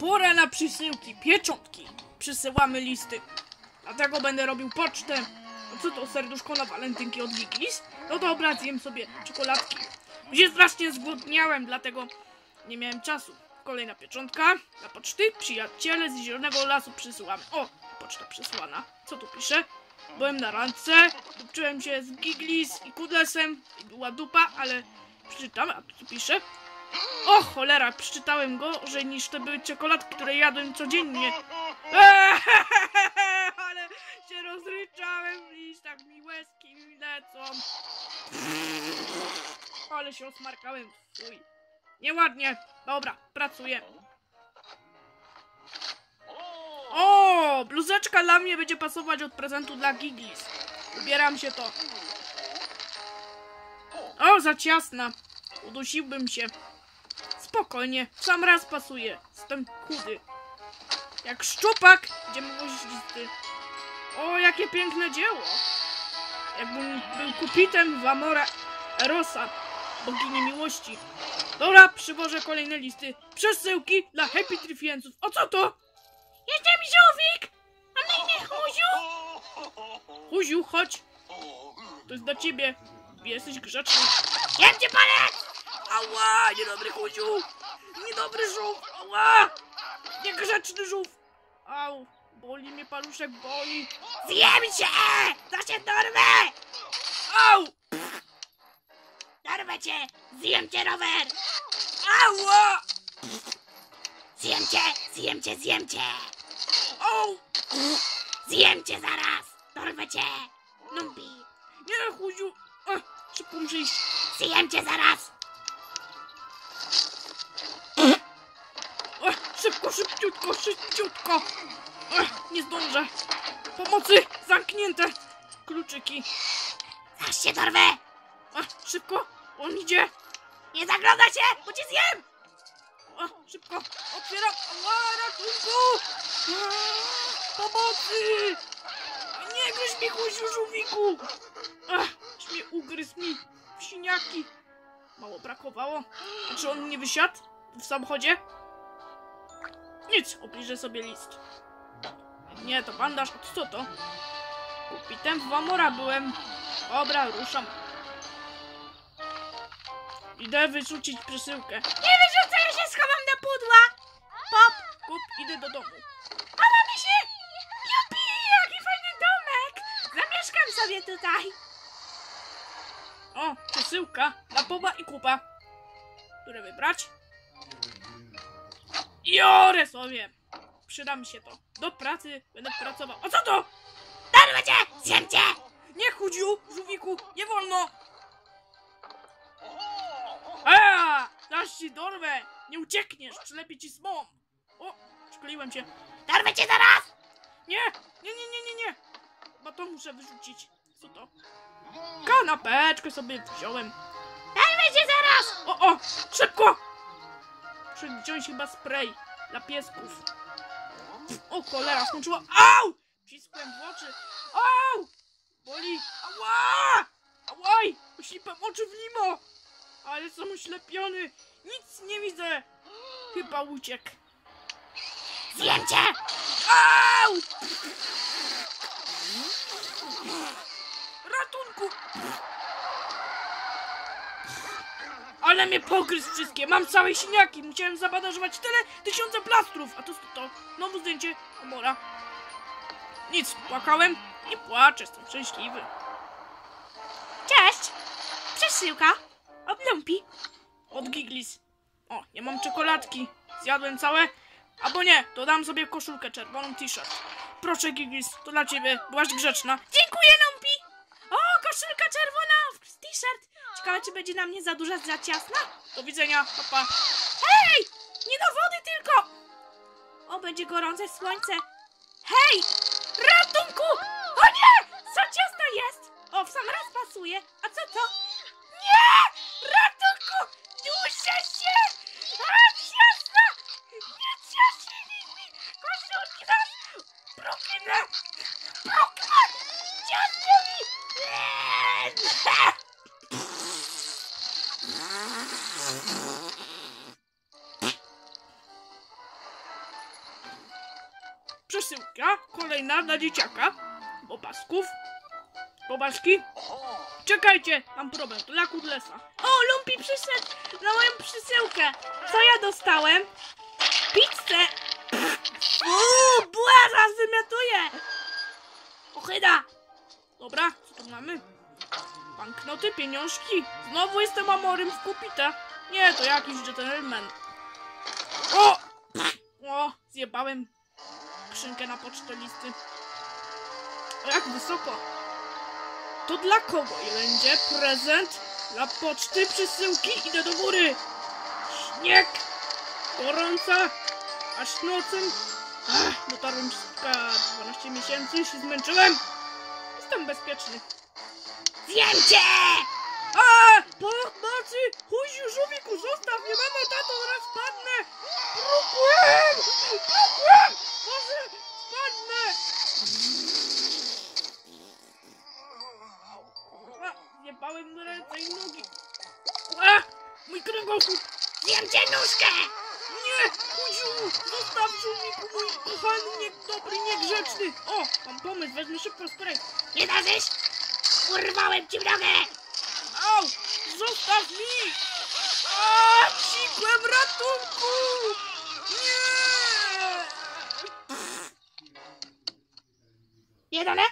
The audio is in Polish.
Pora na przysyłki, pieczątki. Przysyłamy listy. Dlatego będę robił pocztę. A co to serduszko na walentynki od Wiglis? No dobra, zjem sobie czekoladki. Gdzie strasznie zgłodniałem, dlatego nie miałem czasu. Kolejna pieczątka na poczty. Przyjaciele z Zielonego Lasu przysyłamy. O, poczta przysłana. Co tu pisze? Byłem na randce, uczyłem się z Giglis i Kudlesem i była dupa, ale przeczytam, a tu pisze? O cholera, przeczytałem go, że niż te były czekoladki, które jadłem codziennie. Eee, ale się rozryczałem w listach mi łezki mi lecą. Ale się osmarkałem swój. Nieładnie. Dobra, pracuję. O, bluzeczka dla mnie będzie pasować od prezentu dla Giglis. Ubieram się to. O, za ciasna. Udusiłbym się. Spokojnie, sam raz pasuje. Jestem chudy. Jak szczupak, będziemy wozić listy. O, jakie piękne dzieło. Jakbym był kupitem w Amora Erosa, bogini miłości. Dobra, przywożę kolejne listy. Przesyłki dla Happy Trifienców. O co to? Jestem żółwik! Mam na imię Huziu! Huziu, chodź. To jest dla ciebie. Jesteś grzeczny. Jem cię palec! Ała, niedobry Huziu! Niedobry żółw! Ała! Niegrzeczny żółw! Au, boli mnie paluszek, boli. Zjem cię! To się dorwę! Au! Dorwę cię! Zjem cię, rower! Ała! Zjem cię! Zjem cię, zjem cię! Au! Zjem cię zaraz! Dorwę cię! Numpi! Nie, chudziu! Ech, szybko muszę iść! Zjem cię zaraz! Szybko, szybciutko, szybciutko! Ech, nie zdążę! Pomocy! Zamknięte! Kluczyki! Zaraz się dorwę! Ech, szybko! On idzie! Nie zagląda się, bo cię zjem! O, szybko! Otwieram! Ała, ratunku! Aaa, Pomocy! Nie gryź mi chuziu, żółwiku! Ach, mnie ugryzł mi w siniaki. Mało brakowało. A czy on nie wysiadł w samochodzie? Nic, obliżę sobie list. Nie, to bandaż, a co to? Kupitem w Amora byłem. Dobra, ruszam. Idę wyrzucić przesyłkę. Nie wyrzucę, ja się schowam do pudła! Pop, kup, idę do domu. Mama mi się! Jupi, jaki fajny domek! Zamieszkam sobie tutaj. O, przesyłka dla Boba i Kuba. Które wybrać? Jorę sobie! Przyda mi się to. Do pracy będę pracował. A co to? Dorwę cię! Zjem cię! Nie chudziu, żółwiku, nie wolno! A, zaś ci dorwę! Nie uciekniesz, przylepię ci smołą. O, przykleiłem cię. Dorwę cię zaraz! Nie, nie, nie, nie, nie, nie. Chyba to muszę wyrzucić. Co to? Kanapeczkę sobie wziąłem. Dorwę cię zaraz! O, o, szybko! Muszę wziąć chyba spray dla piesków. O, cholera, skończyła. Au! Wciskłem w oczy. Au! Boli. Ała! Ałaj! Oślipem oczy w limo! Ale jestem oślepiony. Nic nie widzę. Chyba uciekł. Zjem cię! Au! Ratunku! Ale mnie pogryzł wszystkie. Mam całe siniaki. Musiałem zabandażować tyle tysiące plastrów. A to co to? Znowu zdjęcie Amora. Nic, płakałem. Nie płaczę, jestem szczęśliwy. Cześć! Przesyłka od Lumpy. Od Giglis. O, nie mam czekoladki. Zjadłem całe. Albo nie, to dam sobie koszulkę czerwoną t-shirt. Proszę Giglis, to dla ciebie. Byłaś grzeczna. Dziękuję, Lumpy! Ciekawe, czy będzie na mnie za duża, za ciasna? Do widzenia, papa. Hej! Nie do wody tylko! O, będzie gorące słońce. Hej! Ratunku! O nie! Za ciasna jest! O, w sam raz pasuje. A co to? Nie! Ratunku! Duszę się! A, ciasna! Nie ciasnij mi! Koszulki nas! Bruknę! Bruknę! Ciasno mi! Nie! Przesyłka. Kolejna dla dzieciaka. Bobasków. Bobaski. Czekajcie, mam problem. To dla Kudlesa. O, Lumpi przyszedł na moją przesyłkę. Co ja dostałem? Pizzę. Uuu, buła, zaraz wymiatuję. Ochyda. Dobra, co tu mamy? Banknoty, pieniążki. Znowu jestem amorym w kupita. Nie, to jakiś gentleman. O! O, zjebałem skrzynkę na pocztę listy. Jak wysoko. To dla kogo i będzie prezent? Dla poczty, przesyłki, idę do góry. Śnieg, gorąca, aż nocem. Ach, dotarłem szybka 12 miesięcy, się zmęczyłem. Jestem bezpieczny. Zjem cię. A! Pomocy! Chuziu, żółwiku, zostaw mnie, mamo, tato, raz spadnę! Próbłem! Próbłem! Mój kochany, nie, dobry, niegrzeczny! O! Mam pomysł, wezmę szybko spray. Nie darzysz? Urwałem ci nogę. Au! Zostaw mi! A, Cikłem ratunku! Nie! Nie dane?